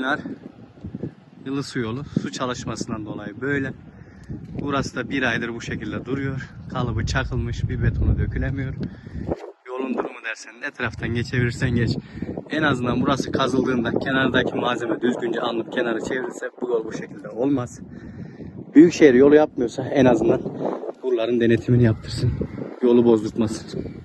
günler yılı su yolu su çalışmasından dolayı böyle. Burası da bir aydır bu şekilde duruyor. Kalıbı çakılmış bir betonu dökülemiyor. Yolun durumu dersen ne taraftan geçebilirsen geç. En azından burası kazıldığında kenardaki malzeme düzgünce alınıp kenarı çevrilse bu yol bu şekilde olmaz. Büyükşehir yolu yapmıyorsa en azından buraların denetimini yaptırsın. Yolu bozdurtmasın.